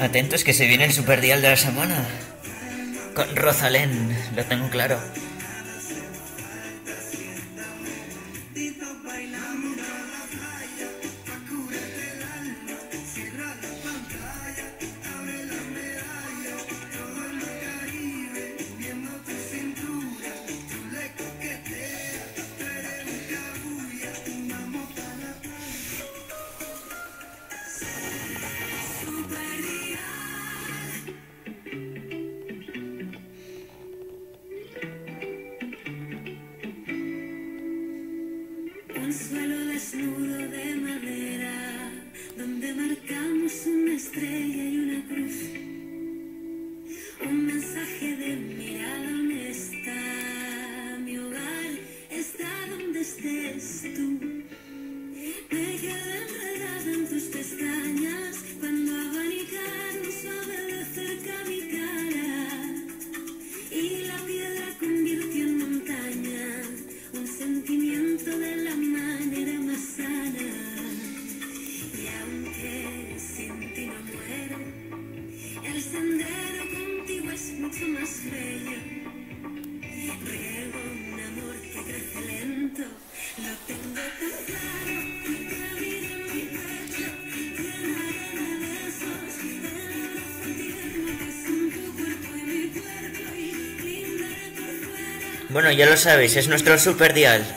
Atentos que se viene el superdial de la semana. Con Rosalén, lo tengo claro. Un suelo desnudo de madera, donde marcamos una estrella y una cruz. Un mensaje de mirada honesta. Mi hogar está donde estés tú. Sentimiento de la manera más sana. Y aunque sin ti no muero, el sendero contigo es mucho más bello. Riego un amor que crece lento, lo tengo tan claro. Bueno, ya lo sabéis, es nuestro superdial.